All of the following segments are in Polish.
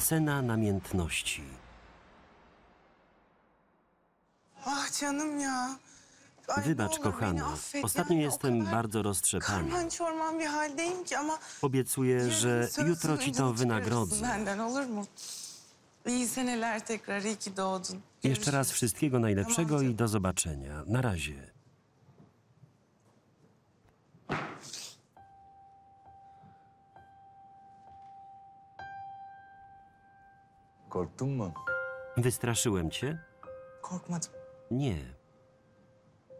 Cena namiętności. Canım ya. Wybacz, kochana. Ostatnio jestem bardzo roztrzepany. Obiecuję, że jutro ci to wynagrodzę. Jeszcze raz wszystkiego najlepszego i do zobaczenia. Na razie. Korktun mu? Wystraszyłem cię? Korkmadım. Nie.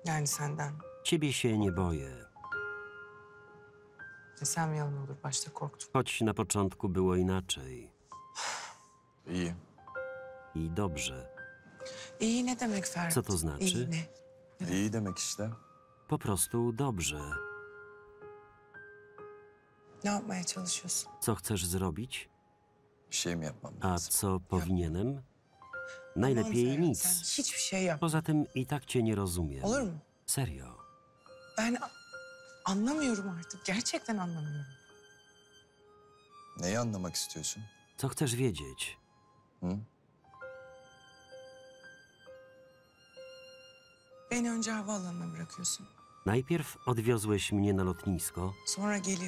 Yani senden. Ciebie się nie boję. Desem yalan olur. Başta korktum. Choć na początku było inaczej. İyi. I dobrze. İyi ne demek Ferhat? Co to znaczy? İyi ne? İyi demek işte. Po prostu dobrze. Ne yapmaya çalışıyorsun? Co chcesz zrobić? Bir şey mi yapmam A lazım? co powinienem? Aman Najlepiej nic. Sen hiçbir şey yap. Poza tym i tak cię nie rozumiem. Olur mu? Serio. Ben a- anlamıyorum artık. Gerçekten anlamıyorum. Neyi anlamak istiyorsun? Co chcesz wiedzieć? Hı? Beni önce havaalanına bırakıyorsun. Najpierw odwiozłeś mnie na lotnisko,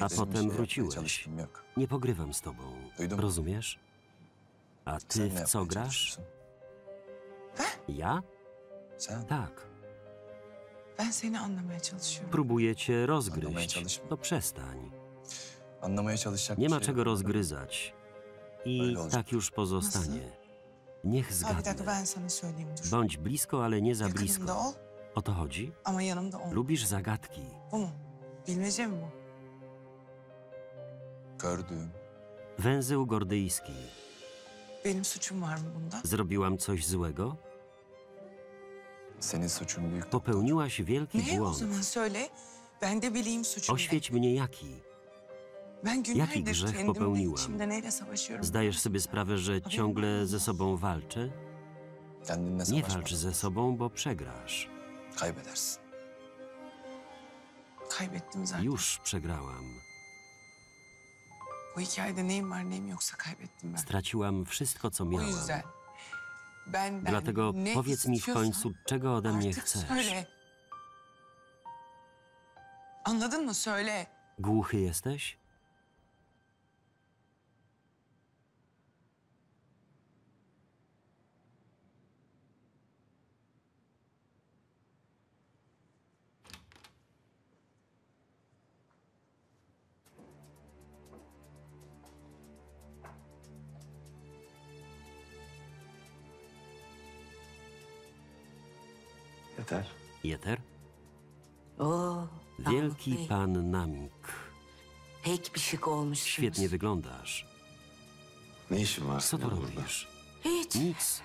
a potem wróciłeś. Nie pogrywam z tobą. Rozumiesz? A ty w co grasz? Ja? Tak. Próbuję cię rozgryźć. To przestań. Nie ma czego rozgryzać. I tak już pozostanie. Niech zgadnę. dur. Bądź blisko, ale nie za blisko. O to chodzi? ama yanımda ol. Lubisz zagadki. Bu mu? Bilmece mi bu? Gördüğüm, Węzeł gordyjski. Benim suçum var mı bunda? Zrobiłam coś złego? senin suçun büyük. Popełniłaś wielki Ne o błąd. zaman söyle. Ben de bileyim suçum Oświeć mnie jaki. Ben günlerdir grzech popełniłam? Zdajesz sobie sprawę, że ciągle ze sobą walczę? Nie walcz ze sobą, bo przegrasz. Kaybedersin. Kaybettim zaten. Już przegrałam. Bu hikayede neyim var neyim yoksa kaybettim ben. Straciłam wszystko, co O miałam. yüzden benden Dlatego ne powiedz mi w istiyorsan końcu, czego ode mnie artık chcesz. söyle. Anladın mı? Söyle. Głuchy jesteś? Namik. Pek bir şık olmuşsunuz. Świetnie wyglądasz. Ne işin var Co tu senin burada? robisz? Hiç. Nic.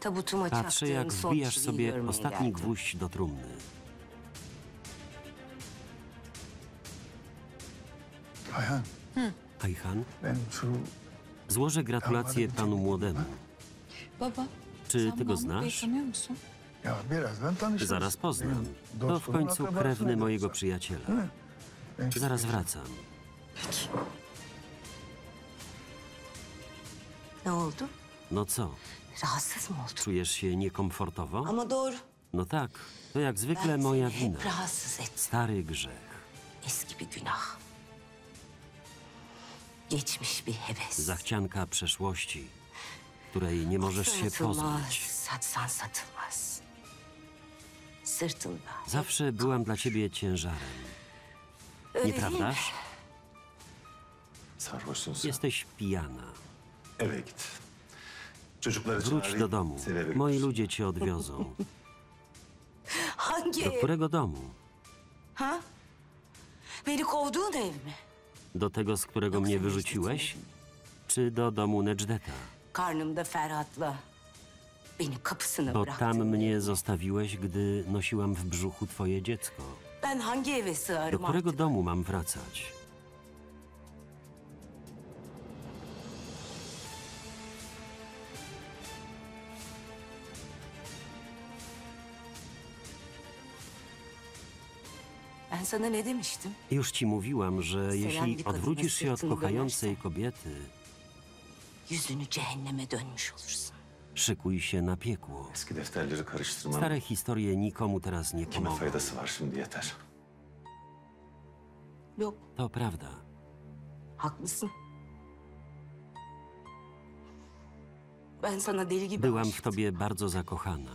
Tabutuma Patrzę, jak son wbijasz çiviyi sobie görmeye ostatni geldim. gwóźdź do trumny. Ayhan Ajhan, ben şu złożę gratulacje panu młodemu. Baba, Czy sen ty go Bey'i znasz? tanıyor musun? Zaraz poznam. To w dostumun końcu krewny mojego przyjaciela. Zaraz wracam. No co, czujesz się niekomfortowo? No tak, to jak zwykle moja wina. Stary grzech. Eski bir günah. Geçmiş bir heves. Zachcianka przeszłości, której nie możesz się pozbyć. Zawsze byłam dla ciebie ciężarem. Mi? Nieprawdaż? Jesteś pijana. Wróć do domu. Moi ludzie cię odwiozą. Do którego domu? Do tego, z którego mnie wyrzuciłeś? Czy do domu Necdeta? Karnımda Ferhat'la bıraktın. tam mnie zostawiłeś, gdy nosiłam w brzuchu twoje dziecko. Do którego domu mam wracać? Już ci mówiłam, że jeśli odwrócisz się od kochającej kobiety, yüzünü cehenneme dönmüş olursun. Szykuj się na piekło. Stare historie nikomu teraz nie pomogą. Yok, To prawda. haklısın. Ben sana deli gibi Byłam w aşıktım. tobie bardzo zakochana.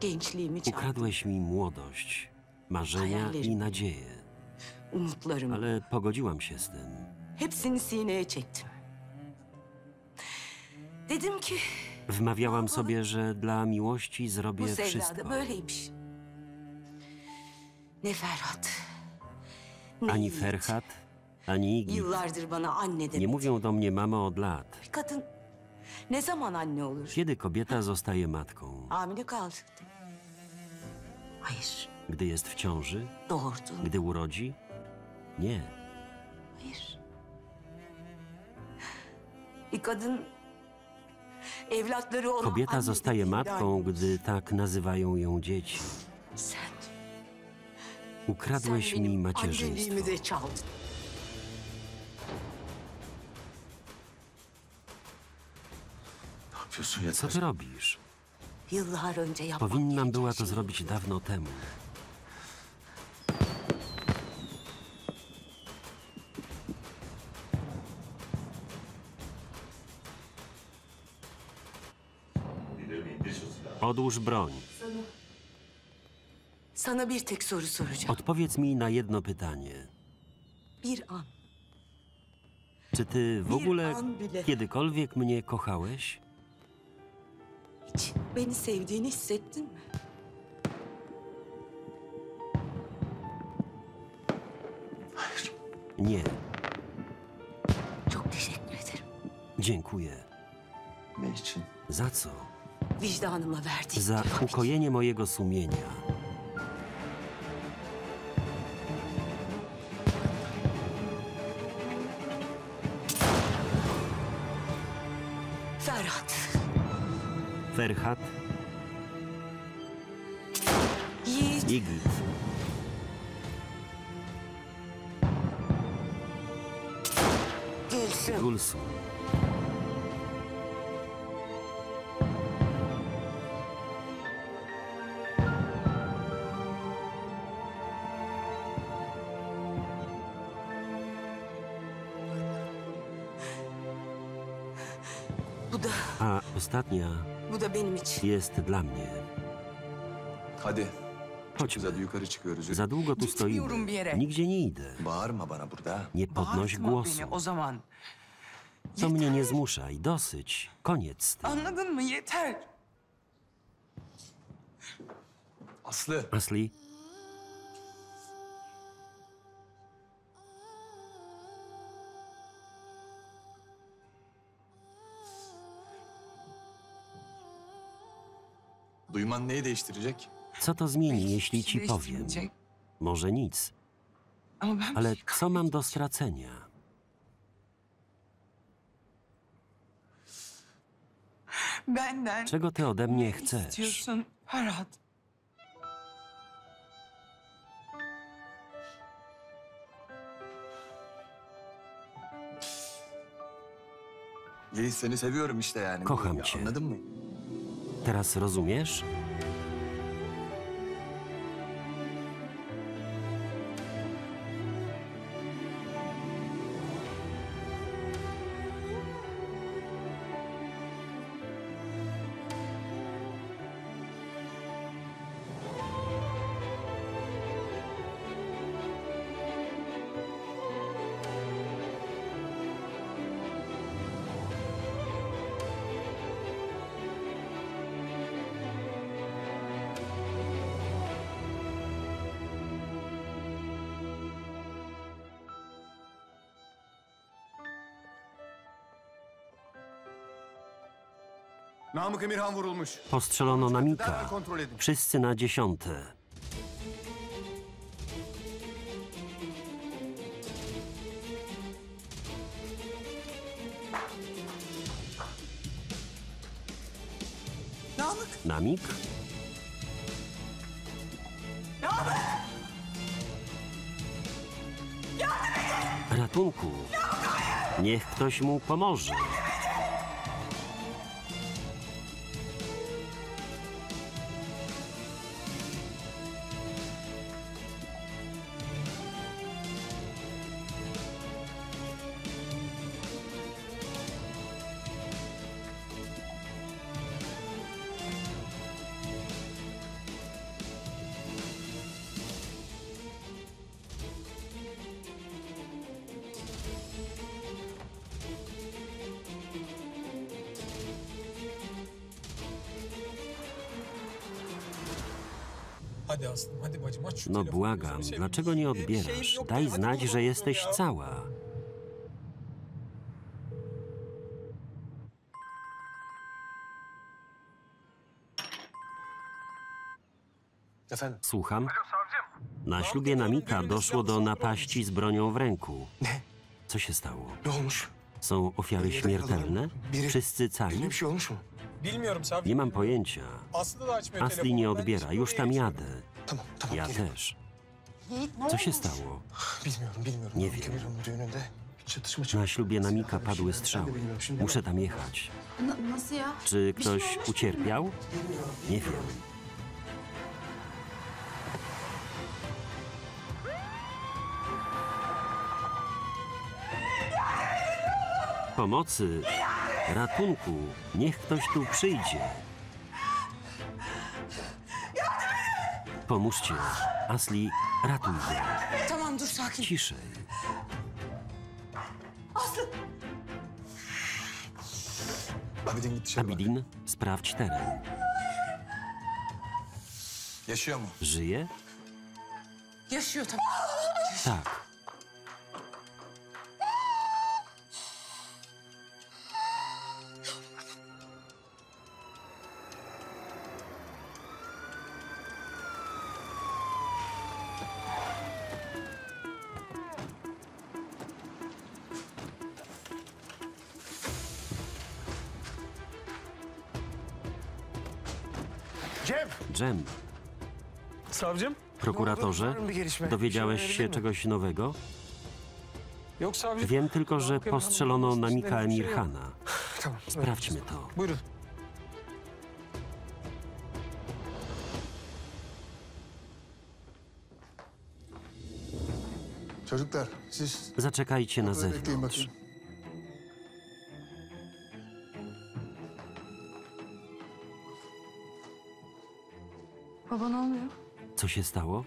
Gençliğimi çaldın, Ukradłeś mi młodość, marzenia i nadzieje, umutlarımı. ale pogodziłam się z tym. Hepsini sineye çektim. Dedim ki Wmawiałam sobie, że dla miłości bu zrobię sevdada wszystko. böyleymiş. Ne Ferhat, ne Ani Yiğit. Ferhat, ani Igit Yıllardır bana anne nie mówią do mnie mamo od lat. Bir kadın ne zaman anne olur? Kiedy kobieta zostaje matką? Hamile kaldı. Hayır, Gdy jest w ciąży? Gdy urodzi? Nie. Hayır. Bir kadın Kobieta zostaje matką, gdy tak nazywają ją dzieci. Ukradłeś mi macierzyństwo. yapıyorsun Co ty robisz? Powinnam była to zrobić dawno temu. Odłóż broń. Sana bir tek soru soracağım. Odpowiedz mi na jedno pytanie. Bir an. Czy ty w ogóle kiedykolwiek mnie kochałeś? Hiç beni sevdiğini hissettin mi? Hayır. Nie. Çok teşekkür ederim. Dziękuję. Ne için? Za co? Vicdanıma verdiğin Za ukojenie mojego sumienia. Ferhat. Ferhat, Yiğit. Gülsüm. Gulsum. Ostatnia bu da benim için. jest dla mnie. Hadi. Chodźmy. yukarı çıkıyoruz. Za długo tu Gitmiyorum stoimy. bir yere. Nigdzie nie idę. Bağırma bana burada. Nie podnoś Bağırtma głosu. beni o zaman. To mnie nie zmuszaj. Dosyć. Koniec z tym. Anladın mı? Yeter. Aslı. Asli, Duyman neyi değiştirecek? co to zmieni, jeśli ci powiem? Może nic. Ale co mam do stracenia? Czego ty ode mnie chcesz? Kocham cię. Teraz rozumiesz? Postrzelono na Derhal Mika. kontrol edin. Wszyscy na dziesiąte. Namik? Ratunku! Niech ktoś mu pomoże. No błagam, dlaczego nie odbierasz? Daj znać, że jesteś cała. Słucham? Na ślubie Namika doszło do napaści z bronią w ręku. Co się stało? Są ofiary śmiertelne? Wszyscy cali? Nie mam pojęcia. Asli nie odbiera. Już tam jadę. Ja też. Co się stało? Nie wiem. Na ślubie Namika padły strzały. Muszę tam jechać. nasıl ya? Czy ktoś ucierpiał? Nie wiem. Pomocy! Ratunku! Niech ktoś tu przyjdzie. Pomóżcie. Asli, ratuj go. Tamam dur sakin. Ciszej. Abidin bak. Abidin, sprawdź teren. Yaşıyor mu? Żyje? Yaşıyor tamam. Tak. Dżem, prokuratorze, gelişme? dowiedziałeś się czegoś nowego? Wiem tylko, że Emirhan'ın postrzelono Namika. Emirhana. Sprawdźmy to. Siz Zaczekajcie na zewnątrz. Co się stało?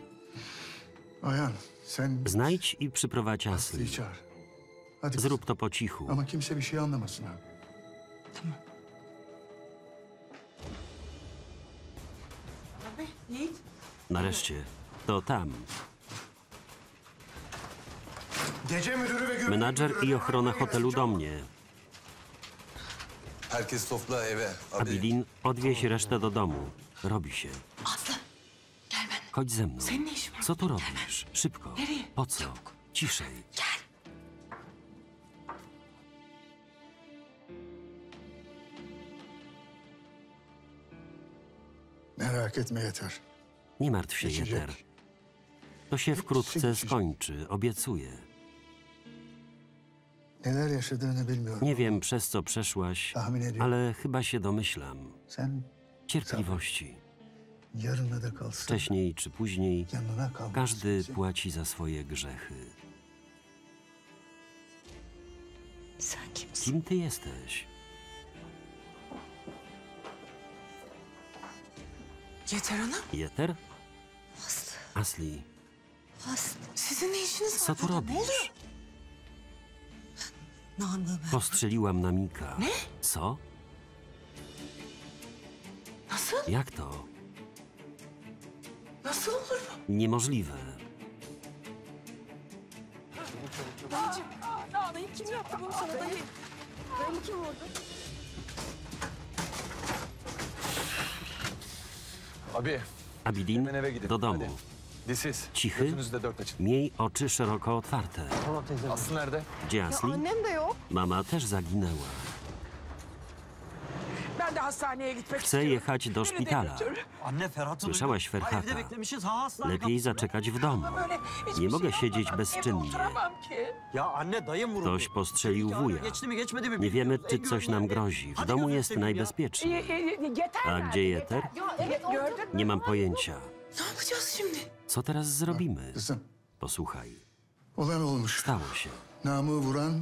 Znajdź i przyprowadź Asli. Zrób to po cichu. Nareszcie. To tam. Menadżer i ochrona hotelu do mnie. Herkes topla eve. Abi. Abidin, odwieź resztę do domu. Robi się. Chodź ze mną. Co tu robisz? Szybko. Po co? Ciszej. Gel. Merak etme yeter. Nie martw się. Jeter. To się wkrótce skończy, obiecuję. Neler yaşadığını bilmiyorum. Nie wiem, przez co przeszłaś, ale chyba się domyślam. Sen Cierpliwości. Wcześniej czy później każdy płaci za swoje grzechy. Kim ty jesteś? Yeter. Jeter? Asli. Sizin ne işiniz co tu robisz? Ben. Postrzeliłam Namika. Co? Nasıl? Jak to? Nasıl olur bu? Niemożliwe. Kim yaptı bunu sana dayı? Dayımı kim vurdu? Abi Abidin, hemen eve gidin. do domu. Disiz. Cichy? Gözünüzü de dört açın. Miej oczy szeroko otwarte. Aslı nerede? Gdzie Asli? Annem de yok. Mama też zaginęła. Ben de hastaneye gitmek Chcę jechać do szpitala. Słyszałaś Ferhat'a. Lepiej zaczekać w domu. Nie mogę siedzieć bezczynnie. Ktoś postrzelił wuja. Nie wiemy, czy coś nam grozi. W domu jest najbezpieczniej. A gdzie Jeter? Nie mam pojęcia. Co teraz zrobimy? Posłuchaj. Stało się.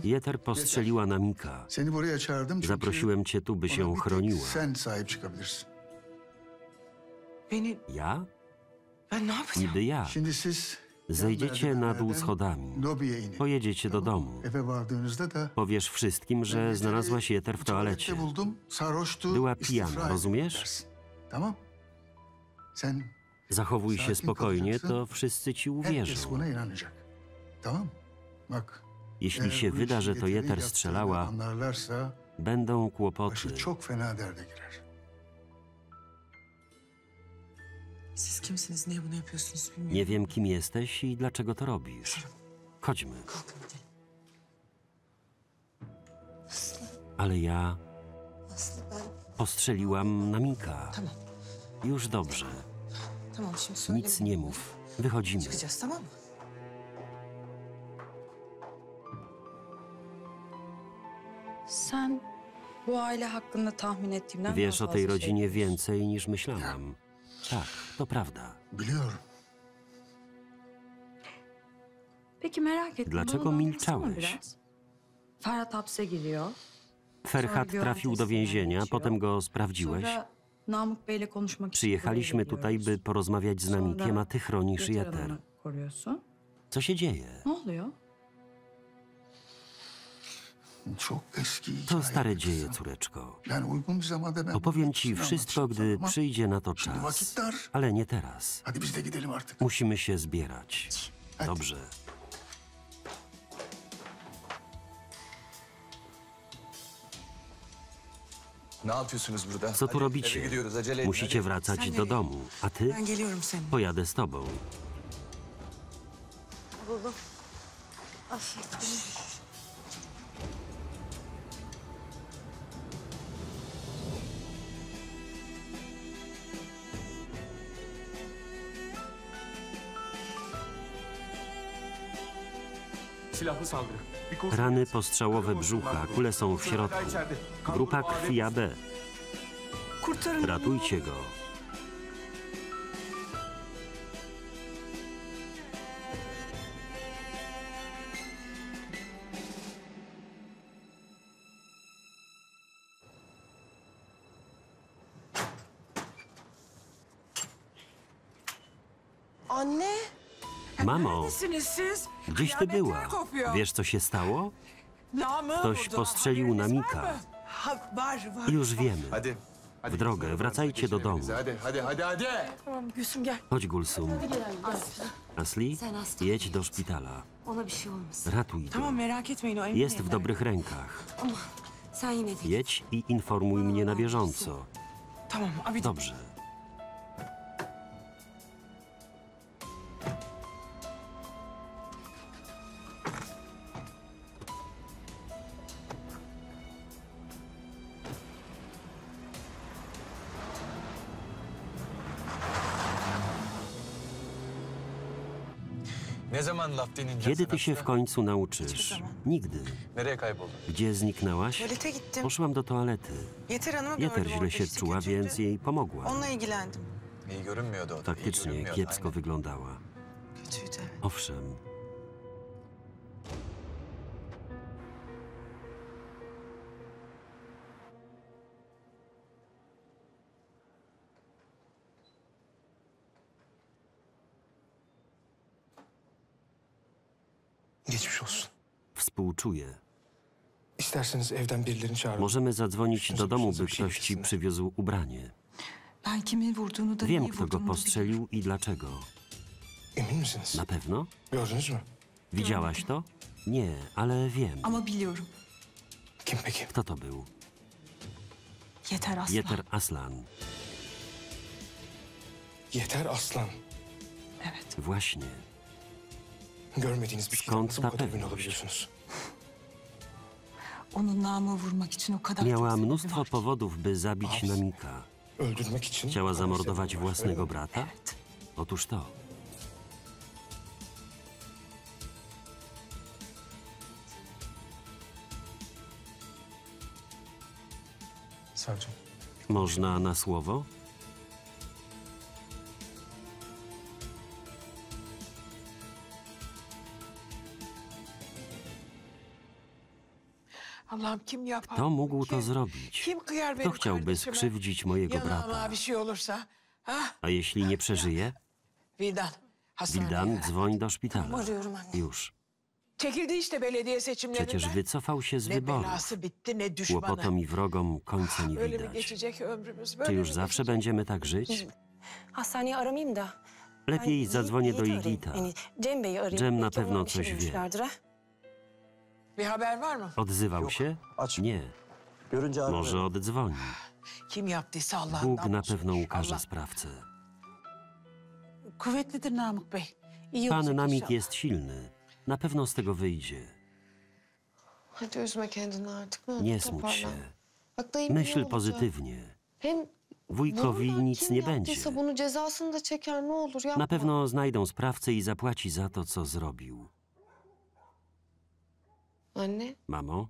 Jeter postrzeliła çağırdım çünkü Zaprosiłem cię tu, bir tek chroniła. Ja? Niby ja. Zejdziecie na dół schodami. Pojedziecie do domu. Powiesz wszystkim, że znalazłaś Jeter w toalecie. Była pijana, rozumiesz? Zachowuj się spokojnie, to wszyscy ci uwierzą. Tamam? Bak. Jeśli się wyda, że to Jeter strzelała, będą kłopoty. Nie wiem, kim jesteś i dlaczego to robisz. Chodźmy. Ale ja postrzeliłam Namika. Już dobrze. Nic nie mów. Wychodzimy. Sen bu aile hakkında tahmin ettiğimden Wiesz o tej rodzinie więcej niż myślałam. Tak, to prawda. Biliyorum. Peki merak ettim. Dlaczego bana milczałeś? biraz. Ferhat hapse giriyor. Ferhat trafił do więzienia, potem go sprawdziłeś. Sonra Namık Bey'le konuşmak için Przyjechaliśmy buraya tutaj, by geliyoruz. porozmawiać z Namikiem, a ty chronisz Yeter Jeter. Hanım'ı koruyorsun. Co się dzieje? Ne oluyor? To stare dzieje, córeczko. Opowiem ci wszystko, gdy przyjdzie na to czas. Ale nie teraz. Musimy się zbierać. Dobrze. Co tu robicie? Musicie wracać do domu. A ty? Pojadę z tobą. Rany postrzałowe brzucha, kule są w środku. Grupa krwi AB. Ratujcie go. Gdzieś ty była? Wiesz, co się stało? Ktoś postrzelił var var. Już wiemy. W drogę, wracajcie do domu. Chodź, Gulsum. Asli, jedź do szpitala. Ratuj go. Jest w dobrych rękach. Jedź i informuj mnie na bieżąco. Dobrze. Kiedy ty się w końcu nauczysz? Nigdy. Gdzie zniknęłaś? Gittim. Poszłam do toalety. Jeter źle się czuła, więc jej iyi Faktycznie kiepsko wyglądała. Owszem, Możemy zadzwonić do domu, by ktoś ci przywiózł ubranie. Da Wiem, kto go biliyorum. postrzelił i dlaczego. Na pewno? Widziałaś to? Nie, ale wiem. Kto to był? Yeter Aslan. Jeter Aslan. Yeter Aslan. Evet. Właśnie. Skąd ta pewność? Miała mnóstwo powodów, by zabić Namika. Için... Chciała zamordować własnego mi? brata? Otóż to. Można na słowo? Kto mógł to zrobić? Kto chciałby skrzywdzić mojego brata? A jeśli nie przeżyje? Wildan, dzwoń do szpitala. Już. Przecież wycofał się z wyborów. Kłopotom i wrogom końca nie widać. Czy już zawsze będziemy tak żyć? Da. Lepiej zadzwonię do. Igita. Cem na pewno coś wie. Bir haber var mı? Odzywał się? Aç. Nie. Görünce. Może oddzwoni. Kim yaptıysa Allah'ından Bóg na pewno ukaże inşallah. sprawcę. Kuvvetlidir Namık Bey. İyi Pan olacak Namik inşallah. jest silny. Na pewno z tego wyjdzie. Hadi üzme kendini artık. Ne olur Nie smuć się. toparlan. Bak dayım iyi Myśl olacak. pozytywnie. Hem Wujkowi nic kim nie będzie. yaptıysa bunun cezasını da çeker ne olur yapma. Na pewno znajdą sprawcę i zapłaci za to, co zrobił. Anne Mamo?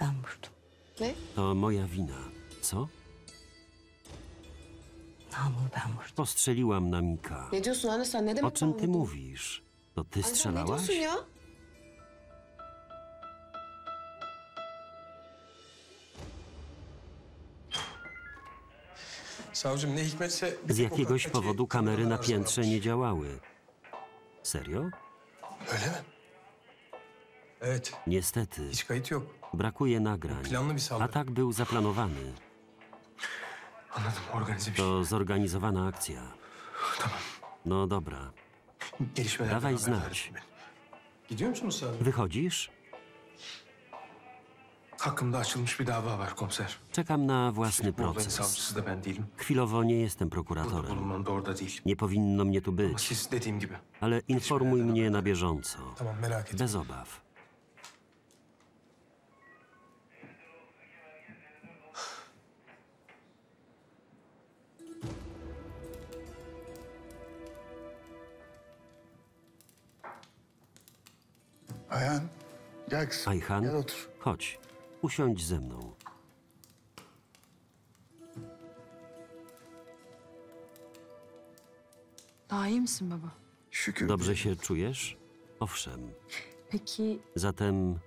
Ben vurdum. ne? To moja wina. Co? Namık'ı ben vurdum. Postrzeliłam Namika. Ne diyorsun anne sen ne O demek ben ty vurdum? mówisz? To ty Anne sen ne strzelałaś? ya? Z jakiegoś powodu kamery na piętrze nie działały. Serio? Evet. Niestety. Brakuje nagrań. Atak był zaplanowany. To zorganizowana akcja. No dobra. Dawaj znać. Wychodzisz? Hakkımda açılmış bir dava var komiser. Czekam na własny proces. savcısı da ben değilim. Chwilowo nie jestem Burada prokuratorem. bulunmam değil. Nie powinno mnie tu Ama być, siz dediğim gibi ale informuj mnie na bieżąco. Tamam merak etme. Bez obaw. Ayhan gel kızım. Ayhan, Gel otur. chodź. Usiądź ze mną. Daha iyi misin baba? Şükür. Dobrze się czujesz? Owszem. Peki Zatem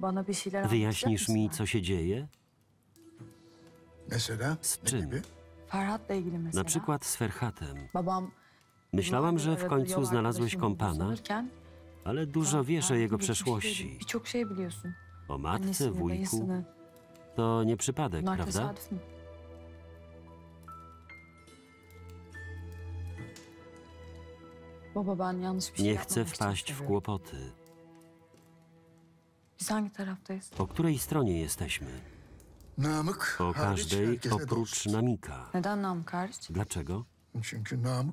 bana bir şeyler anlatacak wyjaśnisz mısın? mi, co się dzieje? Mesela Z ne czym? gibi? Ferhat'la ilgili mesela. Na przykład z Ferhatem. Babam Myślałam, że w końcu znalazłeś kompana, ale dużo wiesz o Ferhat'ın jego przeszłości. Birçok şey biliyorsun. O matce, wujku. To nie przypadek, Bunlar prawda? Nie chcę wpaść w kłopoty. Po której stronie jesteśmy? Hariç każdej oprócz. Namika. Dlaczego?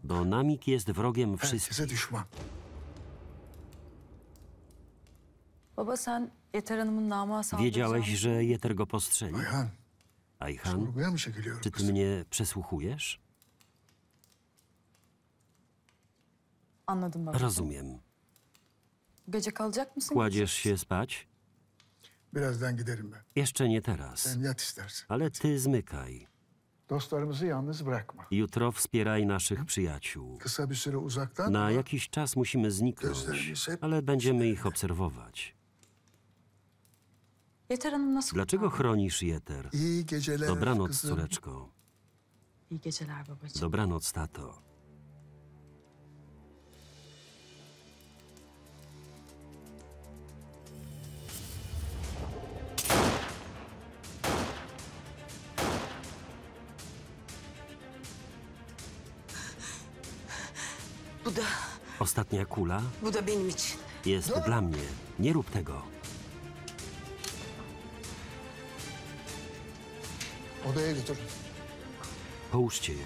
Bo Namik jest wrogiem wszystkich. Baba sen Yeter Hanım'ın nama Wiedziałeś, że Jeter go postrzeli? Ayhan Ayhan, sorguya mı çekiliyorum czy ty kızım? mnie przesłuchujesz? Anladım baba. Rozumiem. Bu gece kalacak mısın? Kładziesz się spać? Birazdan giderim ben. Jeszcze nie teraz. Sen yat istersen. Ale ty zmykaj. Dostlarımızı yalnız bırakma. Jutro wspieraj naszych przyjaciół. Kısa bir süre uzaktan Na jakiś czas musimy zniknąć, ale będziemy ich obserwować. Dlaczego chronisz Jeter? Dobranoc, córeczko. Dobranoc, tato. Ostatnia kula jest dla mnie. Nie rób tego. Odaya götür. Połóżcie ją.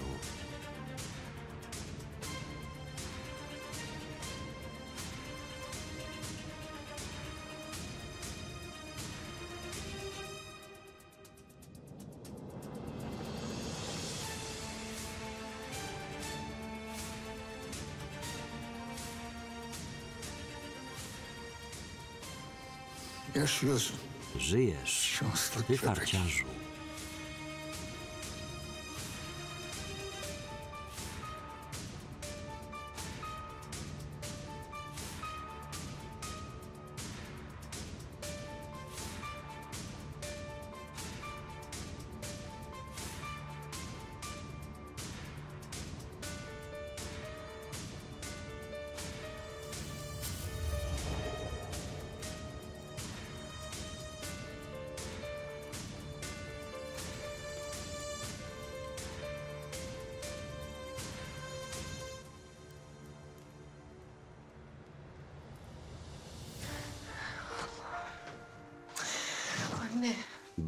Yaşıyorsun. Żyjesz, Şanslı ty köpek. farciarzu.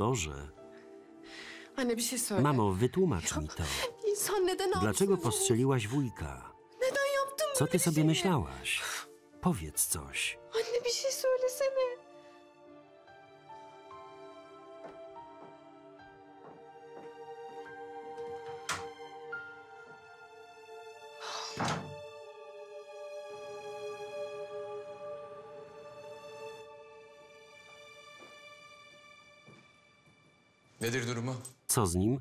Boże, mamo, wytłumacz mi to. Dlaczego postrzeliłaś wujka? Yaptın Co ty sobie myślałaś? Powiedz coś. Nedir durumu? Co z nim?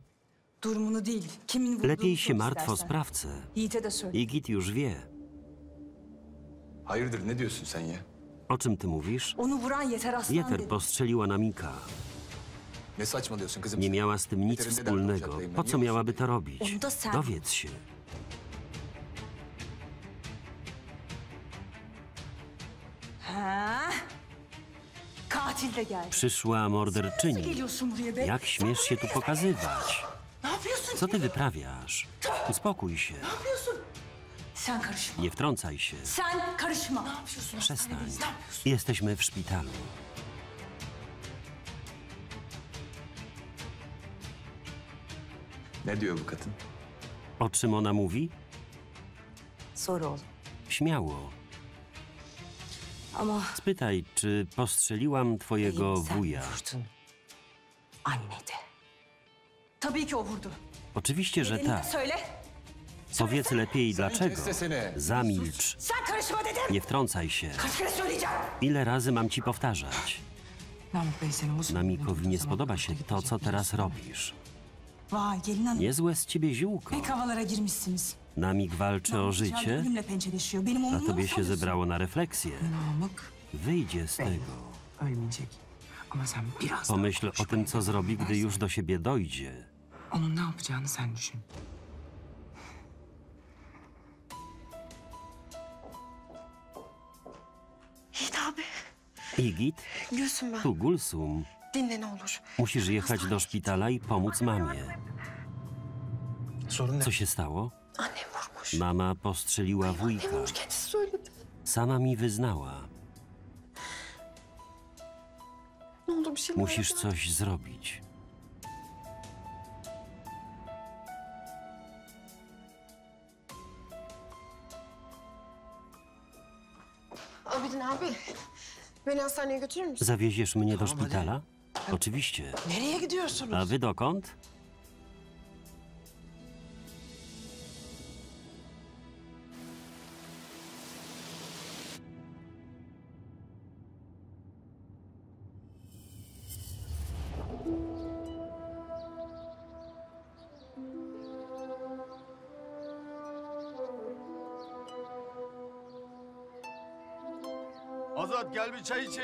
Durumunu değil, kimin vurduğunu Lepiej się martw o sprawcę. Igit już wie. Hayırdır ne diyorsun sen ya? O czym ty mówisz? Onu vuran Yeter postrzeliła saçmalıyorsun kızım? Nie miała z tym nic wspólnego. Po co miałaby to robić? Dowiedz się. Przyszła morderczyni. Jak śmiesz się tu pokazywać? Yapıyorsun? Co ty wyprawiasz? Uspokój się. Karışma. Nie wtrącaj się. Yapıyorsun? Przestań. Jesteśmy w szpitalu. Ne diyor bu kadın? O czym ona mówi? Sor oğlum. Śmiało. Spytaj, czy postrzeliłam twojego wuja. Oczywiście, że tak. Powiedz lepiej dlaczego. Zamilcz. Nie wtrącaj się. Ile razy mam ci powtarzać? Namikowi nie spodoba się to, co teraz robisz. Niezłe z ciebie ziółko. Pek havalara girmişsiniz. Namik walczy o życie, a tobie się zebrało na refleksję. Wyjdzie z tego. Pomyśl o tym, co zrobi, gdy już do siebie dojdzie. Onun. Igit, tu Gulsum. Dinle ne olur. Musisz jechać do szpitala i pomóc mamie. Co się stało? Mama postrzeliła wujka. Sama mi wyznała. Şeyler Musisz yap. coś zrobić. Zawieziesz mnie do szpitala? Oczywiście. A wy dokąd?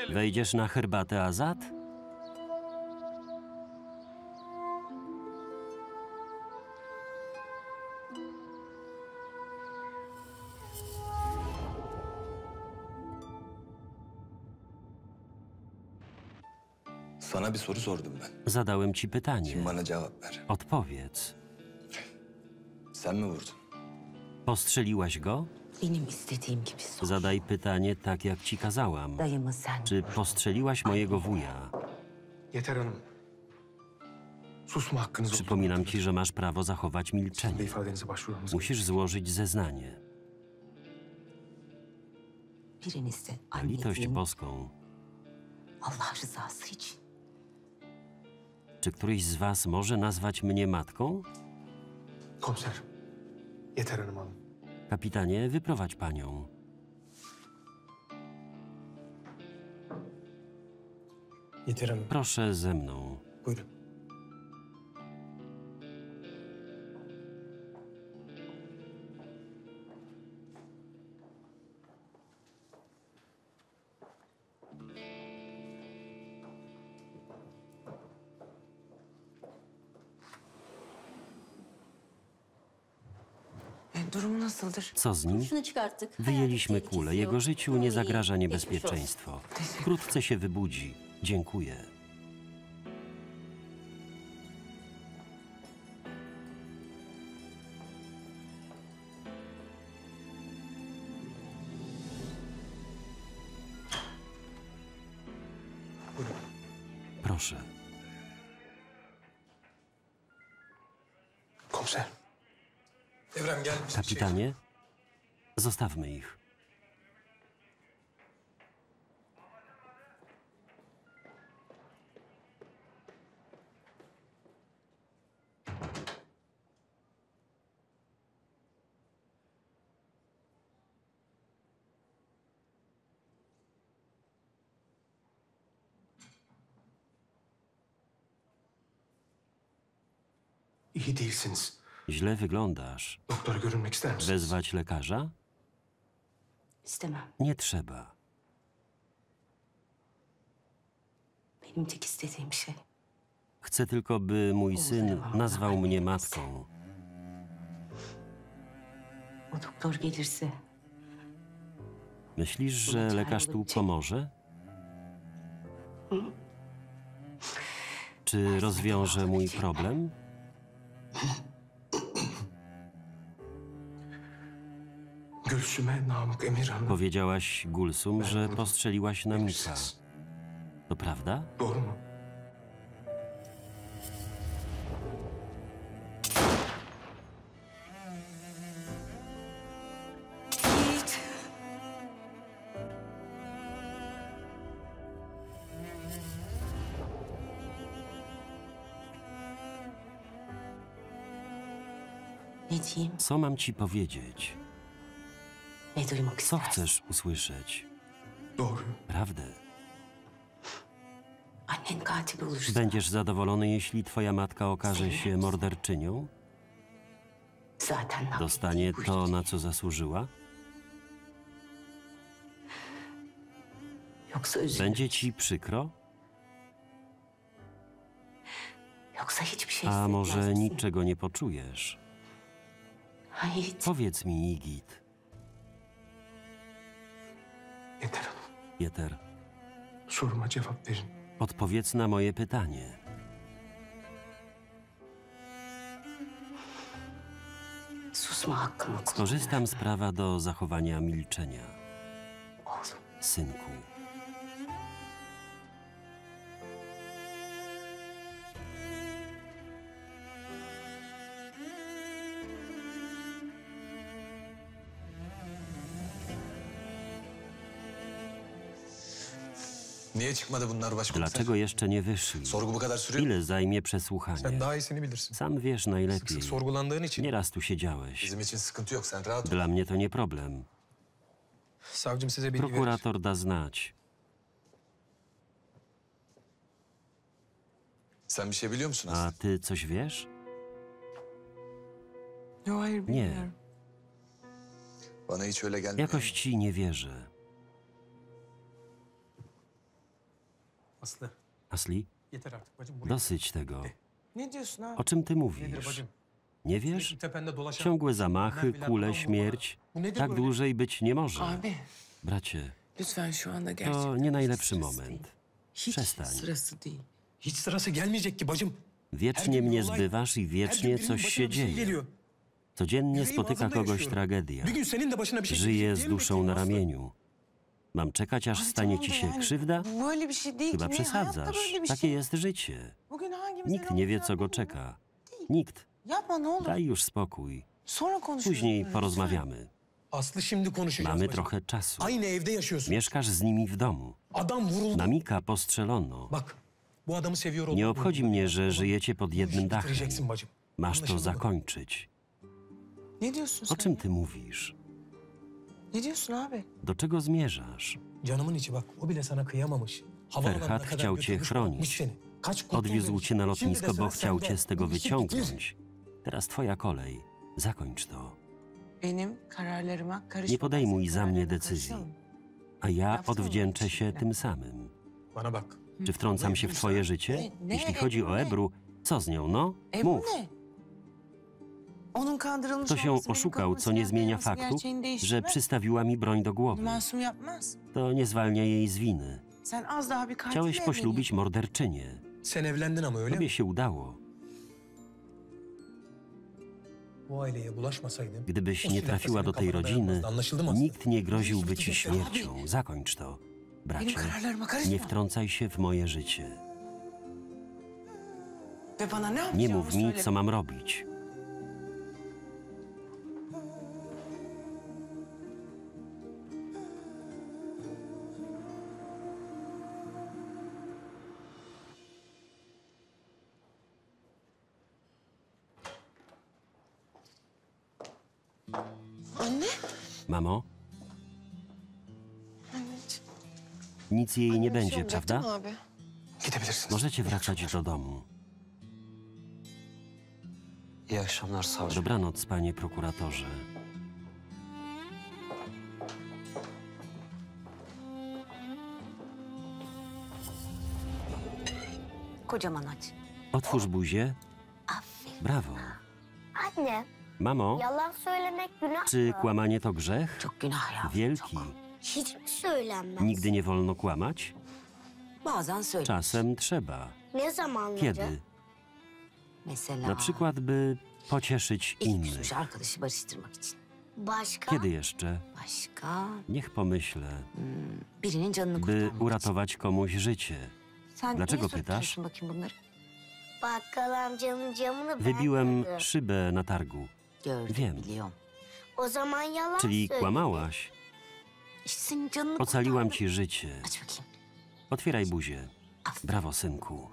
Wejdziesz na herbatę Azat? Sana bir soru sordum ben. Zadałem ci pytanie. Şimdi bana cevap ver. Odpowiedz. Sen mi vurdun? Postrzeliłaś go? Benim istediğim gibi sor. Zadaj pytanie tak, jak ci kazałam. Dayımı sen. Czy postrzeliłaś mojego wuja? Yeter Hanım. Susma hakkınız olduğunu Przypominam ci, że masz prawo zachować Sizin de milczenie. ifadenize Musisz złożyć zeznanie. Biriniz de Na litość anneciğim boską. Allah rızası için. Czy któryś z was może nazwać mnie matką? Komiser. Yeter Hanım Hanım. Kapitanie, wyprowadź panią. Proszę ze mną. Buyurun. Co z nim? Wyjęliśmy kulę. Jego życiu nie zagraża niebezpieczeństwo. Wkrótce się wybudzi. Dziękuję. Kapitanie, zostawmy ich. İyi değilsiniz. Źle wyglądasz. Doktora görünmek ister misiniz? Wezwać lekarza? İstemem. Nie trzeba. Benim tek istediğim şey Chcę tylko, by mój syn nazwał mnie matką. o doktor gelirse Myślisz, że lekarz tu pomoże? Czy rozwiąże mój problem? Powiedziałaś Gulsum, że postrzeliłaś Namika. To prawda? Co mam ci powiedzieć? Co chcesz usłyszeć? Prawdę. Będziesz zadowolony, jeśli twoja matka okaże się morderczynią? Dostanie to, na co zasłużyła? Będzie ci przykro? A może niczego nie poczujesz? Powiedz mi, Igit. Yeter. Jeter, Soruma cevap verin. odpowiedz na moje pytanie. susma kullan. Skorzystam z prawa do zachowania milczenia. Oğlum, Synku, dlaczego jeszcze nie wyszli? Ile zajmie przesłuchanie? Sam wiesz najlepiej. Nieraz tu siedziałeś. Dla mnie to nie problem. Prokurator da znać. A ty coś wiesz? Öyle gelmiyor. Jakoś ci nie wierzę. Asli, dosyć tego. O czym ty mówisz? Nie wiesz? Ciągłe zamachy, kule, śmierć. Tak dłużej być nie może. Bracie, to nie najlepszy moment. Przestań. Wiecznie mnie zbywasz i wiecznie coś się dzieje. Codziennie spotyka kogoś tragedia. Żyje z duszą na ramieniu. Mam czekać, aż stanie ci się krzywda? Chyba przesadzasz. Takie jest życie. Nikt nie wie, co go czeka. Nikt. Daj już spokój. Później porozmawiamy. Mamy trochę czasu. Mieszkasz z nimi w domu. Namika postrzelono. Nie obchodzi mnie, że żyjecie pod jednym dachem. Masz to zakończyć. O czym ty mówisz? Ne diyorsun abi? Do czego zmierzasz? Canımın içi bak o bile sana kıyamamış. Havaalanına Ferhat chciał cię chronić. Odwiózł cię na lotnisko, bo chciał cię z tego wyciągnąć. Teraz twoja kolej. Zakończ to. Nie podejmuj za mnie decyzji. A ja odwdzięczę się tym samym. Czy wtrącam się w twoje życie? Jeśli chodzi o. Ebru, co z nią, no? Ebru Mów. Kto się oszukał, co nie zmienia faktu, że przystawiła mi broń do głowy. To nie zwalnia jej z winy. Chciałeś poślubić morderczynię. Tobie się udało. Gdybyś nie trafiła do tej rodziny, nikt nie groziłby ci śmiercią. Zakończ to. Bracie, nie wtrącaj się w moje życie. Nie mów mi, co mam robić. Nic jej nie będzie, prawda? Możecie wracać do domu. Dobranoc, panie prokuratorze. Otwórz buzię. Brawo. Anne, Mamo, yalan söylemek günah czy kłamanie to grzech? Çok günah ya. Wielki. Nigdy nie wolno kłamać? Czasem trzeba. Kiedy? Na przykład, by pocieszyć innych. Kiedy jeszcze? Niech pomyślę. canını By uratować komuś życie. Sen Dlaczego pytasz? Wybiłem szybę na targu. Wiem. Czyli kłamałaś. Ocaliłam ci życie. Otwieraj buzię. Brawo, synku.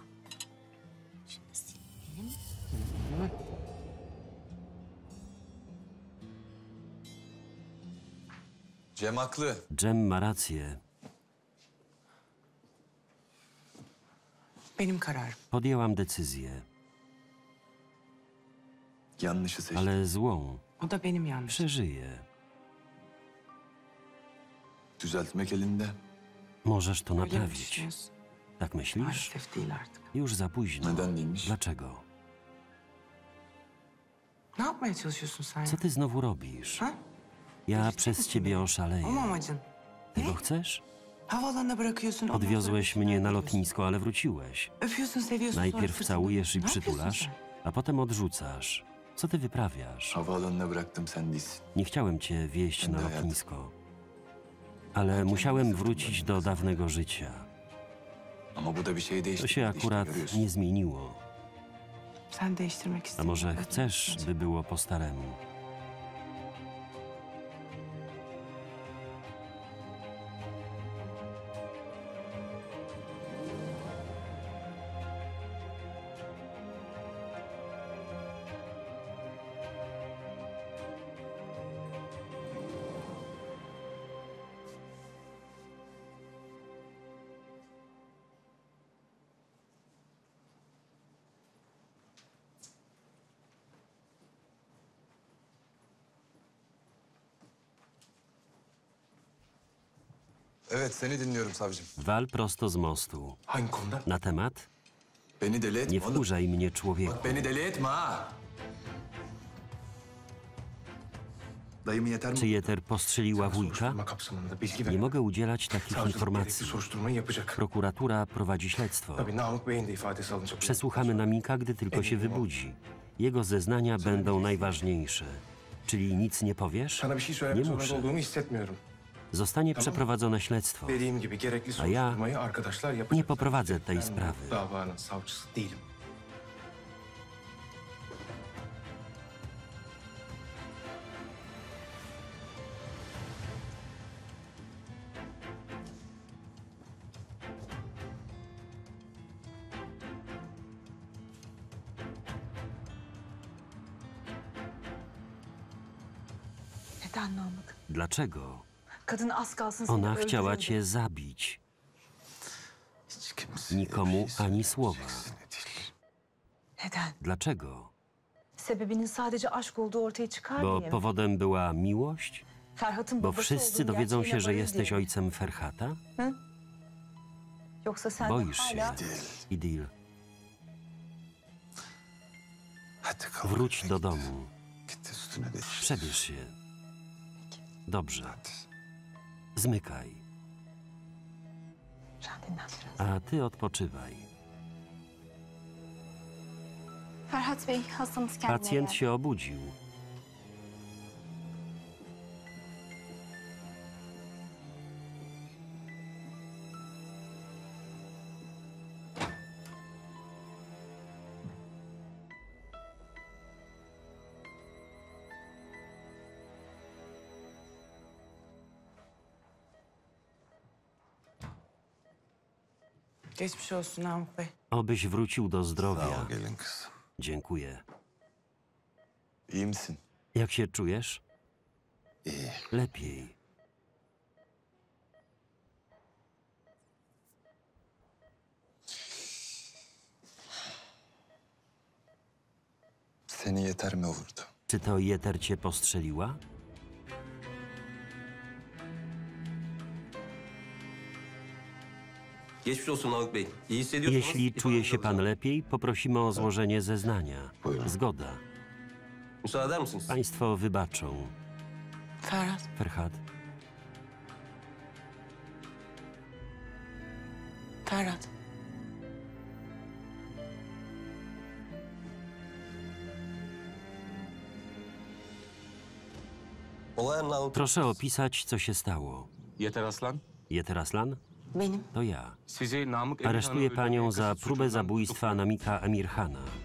Cem haklı. Ma rację. Benim kararım. Podjęłam decyzję, Yanlışı ale złą. O da benim yanlışım. Przeżyję. Düzeltmek elinde. Możesz to naprawić. Tak myślisz? Maalesef değil artık. Już za późno. Neden değilmiş? Dlaczego? Ne yapmaya çalışıyorsun sen? ya? Co ty znowu robisz? Ha? Ja przez ciebie O mu oszaleję. amacın? Tego chcesz? Havaalanına bırakıyorsun. ondan sonra Odwiozłeś mnie na lotnisko, ale wróciłeś. Öpüyorsun, seviyorsun. sonra Najpierw całujesz i buluyorsun. Ne yapıyorsun przytulasz, sen? a potem odrzucasz. Co ty wyprawiasz? Havaalanına bıraktım sen değilsin. Nie chciałem cię wieźć na lotnisko. Ale musiałem wrócić do dawnego życia. To się akurat nie zmieniło. A może chcesz, by było po staremu? Seni dinliyorum savcım. Wal prosto z mostu. Hangi konuda? Na temat? Beni deli etme Nie oğlum. wkurzaj mnie, człowieku. Bak beni deli etme ha. Dayım yeter mi? Czy Jeter postrzeliła wujka? Soruşturma kapsamında bilgi Nie ver. mogę udzielać takich Savcılık gerekli informacji. soruşturmayı yapacak. Prokuratura prowadzi śledztwo. Tabii Namık Bey'in de ifadesi alınacak. Przesłuchamy Namika, gdy tylko się wybudzi. Jego zeznania będą najważniejsze. Czyli nic nie powiesz? Sana bir şey Nie söylemek zorunda muszę. olduğumu hissetmiyorum. Zostanie przeprowadzone śledztwo. A ja. Nie poprowadzę tej sprawy. Dlaczego? Ona chciała cię zabić. Nikomu ani słowa. Dlaczego? Bo powodem była miłość? Bo wszyscy dowiedzą się, że jesteś ojcem Ferhata? Boisz się. Idil, wróć do domu. Przebierz się. Dobrze. Zmykaj. A ty odpoczywaj. Pacjent się obudził. Geçmiş olsun Namık Bey. Obyś wrócił do Sağ zdrowia. gelin kızım. Dziękuję. İyi misin? Jak się czujesz? İyi. Lepiej. Seni yeter mi vurdu? Czy to Jeter cię postrzeliła? Jeśli czuje się pan lepiej, poprosimy o złożenie zeznania. Zgoda. Państwo wybaczą. Ferhat. Ferhat, proszę opisać, co się stało. Yeter Aslan, Jeter Aslan? Benim. To ja. Aresztuję panią za próbę zabójstwa. Namika Amirhana.